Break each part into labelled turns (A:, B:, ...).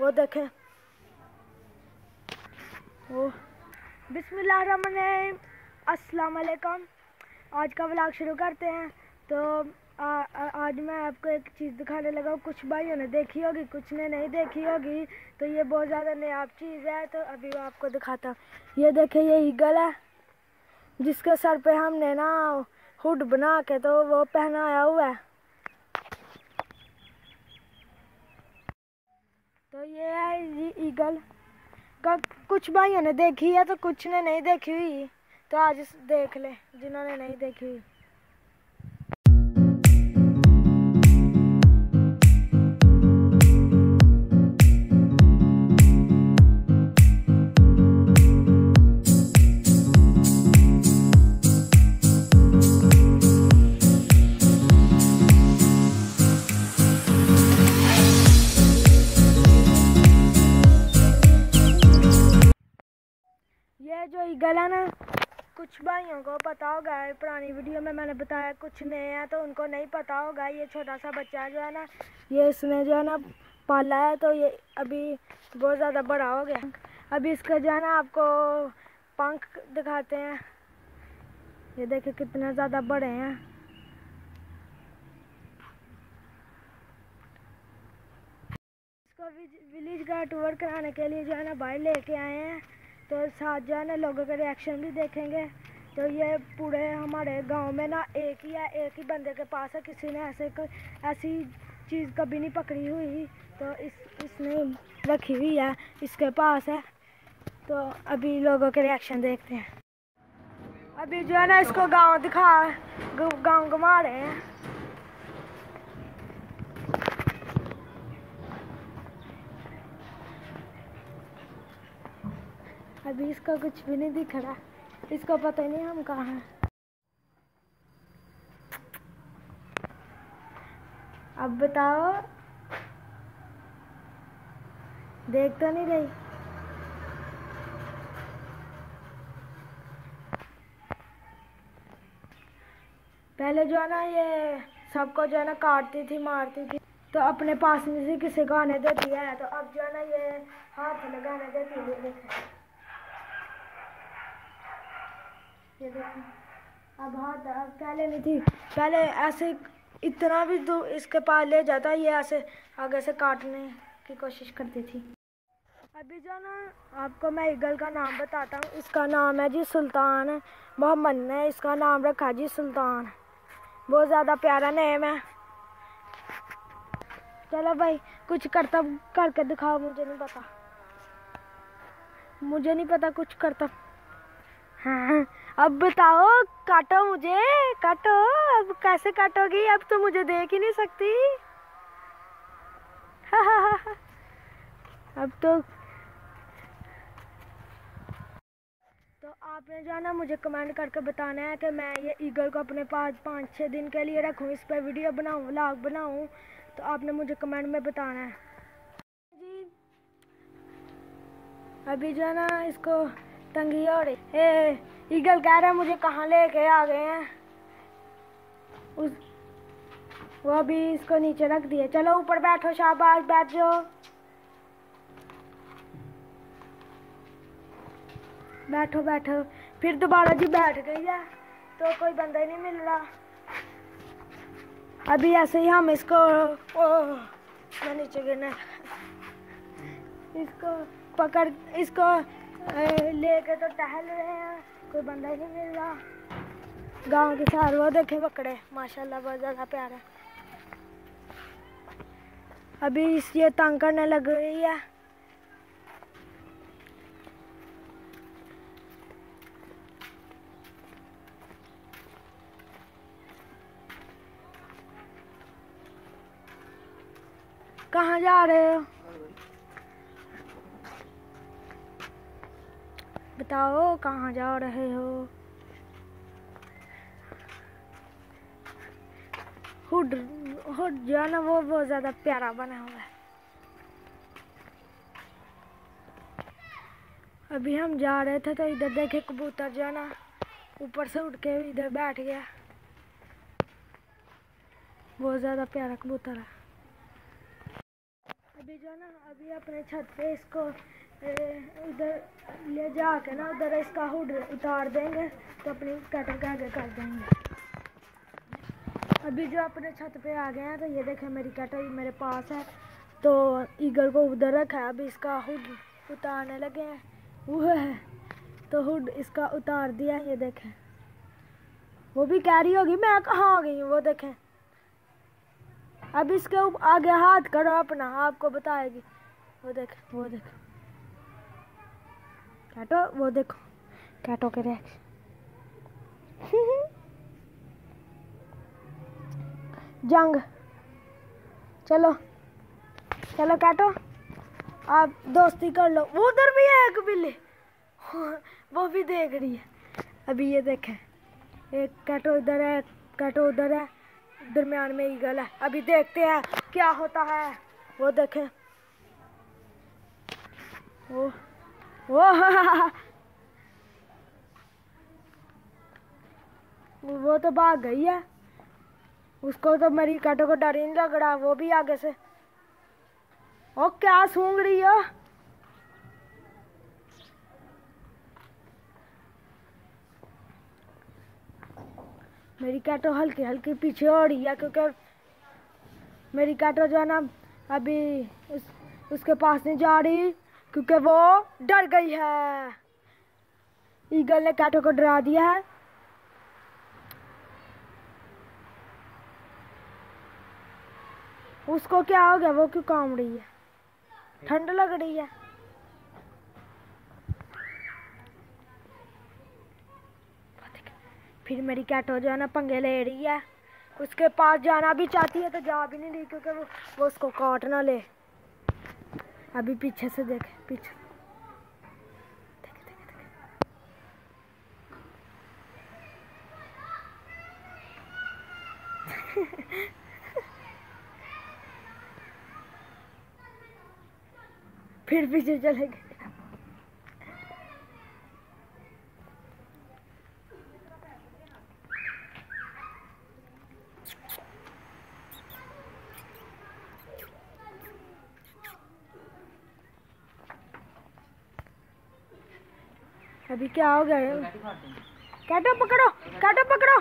A: वो देखें। वो। बिस्मिल्लाहिर्रहमानिर्रहीम। अस्सलाम वालेकुम आज का व्लॉग शुरू करते हैं। तो आ, आ, आज मैं आपको एक चीज़ दिखाने लगा हूँ। कुछ भाइयों ने देखी होगी कुछ ने नहीं देखी होगी। तो ये बहुत ज़्यादा नयाब चीज़ है। तो अभी मैं आपको दिखाता हूँ। ये देखे ये ईगल है जिसके सर पे हमने ना हुड बना के तो वो पहनाया हुआ है। तो ये है ईगल। का कुछ भाइयों ने देखी है तो कुछ ने नहीं देखी हुई। तो आज देख ले, जिन्होंने नहीं देखी हुई। जो ईगल है ना, कुछ भाइयों को पता होगा पुरानी वीडियो में मैंने बताया, कुछ नए हैं तो उनको नहीं पता होगा, ये छोटा सा बच्चा जो है ना, ये इसने जो है ना पाला है तो ये अभी बहुत ज़्यादा बड़ा हो गया। अभी इसका जो है ना, आपको पंख दिखाते हैं। ये देखिए कितने ज़्यादा बड़े हैं। इसको विलेज का टूर कराने के लिए जो है ना भाई लेके आए हैं। तो साथ जो है ना, लोगों के रिएक्शन भी देखेंगे। तो ये पूरे हमारे गाँव में ना एक ही है, एक ही बंदे के पास है, किसी ने ऐसे ऐसी चीज़ कभी नहीं पकड़ी हुई तो इस, इसने रखी हुई है, इसके पास है। तो अभी लोगों के रिएक्शन देखते हैं। अभी जो है ना, इसको गाँव दिखा, गाँव घुमा रहे हैं। अभी इसका कुछ भी नहीं दिख रहा। इसको पता ही नहीं हम कहाँ हैं। अब बताओ। देख तो नहीं रही। पहले जो है ना ये सबको जो है ना काटती थी, मारती थी तो अपने पास में से किसी को आने देती है। तो अब जो है ना ये हाथ लगाने देती है देखो अब हाथ पहले नहीं थी। पहले ऐसे इतना भी दो इसके पास ले जाता, ये ऐसे आगे से काटने की कोशिश करती थी। अभी जो ना, आपको मैं ईगल का नाम बताता हूँ। इसका नाम है जी सुल्तान मोहम्मद ने इसका नाम रखा जी सुल्तान। बहुत ज़्यादा प्यारा नेम है। चलो भाई, कुछ करता करके दिखाओ, मुझे नहीं पता। मुझे नहीं पता कुछ करता हाँ अब बताओ, काटो मुझे, काटो, अब कैसे काटोगी? अब तो मुझे देख ही नहीं सकती। अब तो तो आपने जो है ना मुझे कमेंट करके बताना है कि मैं ये ईगल को अपने पास पाँच छः दिन के लिए रखूँ, इस पर वीडियो बनाऊँ, व्लॉग बनाऊँ तो आपने मुझे कमेंट में बताना है। जी। अभी जो है ना इसको तंगी रही। ए ईगल कह रहा है, मुझे कहाँ लेके आ गए हैं? उस, वो अभी इसको नीचे रख दिए। चलो, ऊपर बैठो, शाबाश, बैठ जाओ। बैठो बैठो। फिर दोबारा जी बैठ गई है तो कोई बंदा ही नहीं मिल रहा। अभी ऐसे ही हम इसको, ओ, मैं नीचे गिरने, इसको पकड़, इसको लेके तो टहल रहे हैं। कोई बंदा ही नहीं मिल रहा। गाँव के सार वो देखे पकड़े। माशाल्लाह, बहुत ज़्यादा प्यारा अभी इस ये तंग करने लग रही है। कहाँ जा रहे हो? बताओ, कहाँ जा रहे हो? हुड हुड जो है ना, वो बहुत ज़्यादा प्यारा बना हुआ है। अभी हम जा रहे थे तो इधर देखे कबूतर जो है ना, ऊपर से उठ के इधर बैठ गया। बहुत ज़्यादा प्यारा कबूतर है। अभी जो है ना, अभी अपने छत पे इसको उधर ले जाके ना उधर इसका हुड उतार देंगे तो अपनी कटर के आगे कर देंगे। अभी जो अपने छत पे आ गए हैं तो ये देखें मेरी कटर मेरे पास है। तो ईगल को उधर रखा है, अभी इसका हुड उतारने लगे हैं। वो है तो हुड इसका उतार दिया ये देखें। वो भी कह रही होगी, मैं कहाँ आ गई हूँ? वो देखें। अब इसके आगे हाथ करो अपना, आपको बताएगी। वो देख वो देख। कैटो, वो देखो। कैटो के रिएक्शन जंग। चलो। चलो कैटो, आप दोस्ती कर लो। वो उधर भी है एक बिल्ली। वो भी देख रही है। अभी ये देखें। एक कैटो इधर है कैटो उधर है। दरमियान में ईगल है। अभी देखते हैं क्या होता है। वो देखें। वो वो वो तो भाग गई है। उसको तो मेरी काटो को डर ही नहीं लग रहा वो भी आगे से। ओ क्या सूंघ रही है? मेरी कैटो हल्की हल्की पीछे हो रही है क्योंकि मेरी कैटो जो है ना अभी उस, उसके पास नहीं जा रही। क्योंकि वो डर गई है। ईगल ने कैटो को डरा दिया है। उसको क्या हो गया? वो क्यों काम रही है? ठंड लग रही है। फिर मेरी कैटो जो है ना, पंगे ले रही है। उसके पास जाना भी चाहती है तो जा भी नहीं रही, क्योंकि वो वो उसको काट ना ले। अभी पीछे से देख पीछे। फिर पीछे चले गए अभी क्या हो गया कैटो पकड़ो कैटो पकड़ो।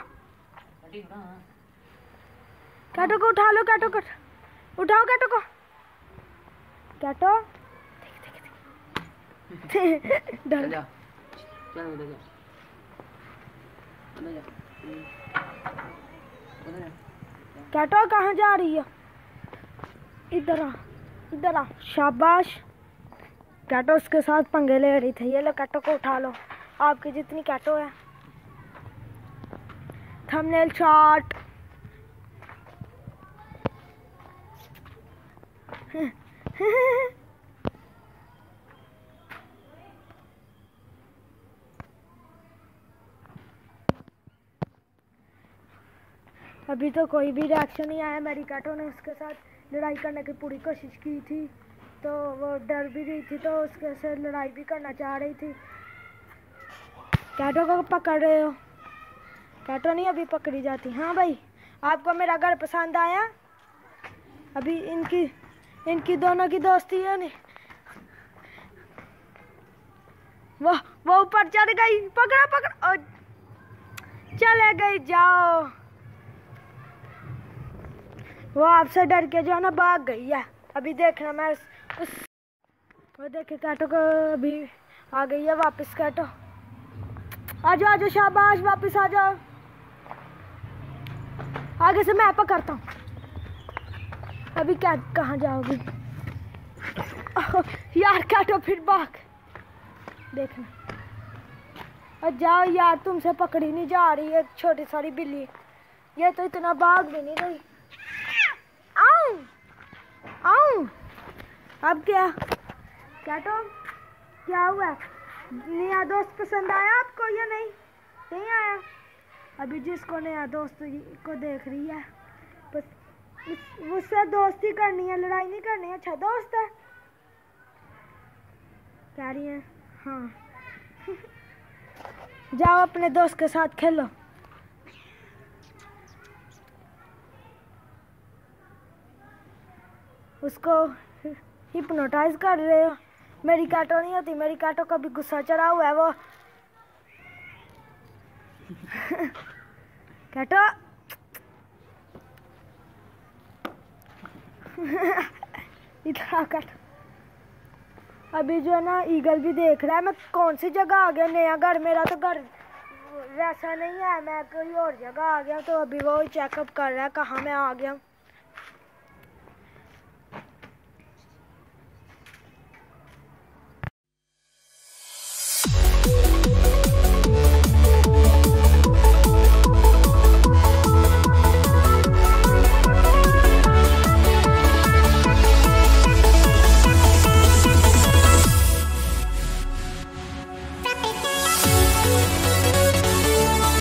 A: कैटो को उठा लो कैटो को उठाओ कैटो को। कैटो। डर। जा कैटो कहाँ जा रही है? इधर आ इधर आ। शाबाश। कैटो उसके साथ पंगे ले रही थी। ये लो कैटो को उठा लो। आपकी जितनी कैटो है। Thumbnail shot. अभी तो कोई भी रिएक्शन नहीं आया। मेरी कैटो ने उसके साथ लड़ाई करने की पूरी कोशिश की थी। तो वो डर भी रही थी तो उसके से लड़ाई भी करना चाह रही थी। कैटो को पकड़ रहे हो? कैटो नहीं अभी पकड़ी जाती। हाँ भाई, आपको मेरा घर पसंद आया? अभी इनकी इनकी दोनों की दोस्ती है नहीं। वो वो ऊपर चढ़ गई। पकड़ा पकड़ा। और चले गई, जाओ। वो आपसे डर के जो है ना भाग गई है। अभी देखना मैं उस, वो देखे कैटो को अभी आ गई है वापस कैटो। आ जाओ आ जाओ शाबाश वापस आ जाओ आगे से मैं पकड़ता हूँ। अभी क्या कहाँ जाओगी? यार कैटो फिर भाग। देखना। और जाओ यार तुमसे पकड़ी नहीं जा रही है छोटी सारी बिल्ली। ये तो इतना भाग भी नहीं रही। आऊँ आऊँ। अब क्या? क्या तो? क्या हुआ? नया दोस्त पसंद आया आपको या नहीं? नहीं आया। अभी जिसको नया दोस्त को देख रही है, बस उससे दोस्ती करनी है, लड़ाई नहीं करनी है। अच्छा दोस्त है। कह रही है हाँ। जाओ अपने दोस्त के साथ खेलो। उसको हिप्नोटाइज कर रहे हो। मेरी काटो नहीं होती, मेरी काटो कभी गुस्सा चढ़ा हुआ है वो। काटो। इतना काटो। अभी जो है ना ईगल भी देख रहा है, मैं कौन सी जगह आ गया? नया घर, मेरा तो घर वैसा नहीं है, मैं कोई और जगह आ गया तो अभी वो चेकअप कर रहा है, कहाँ मैं आ गया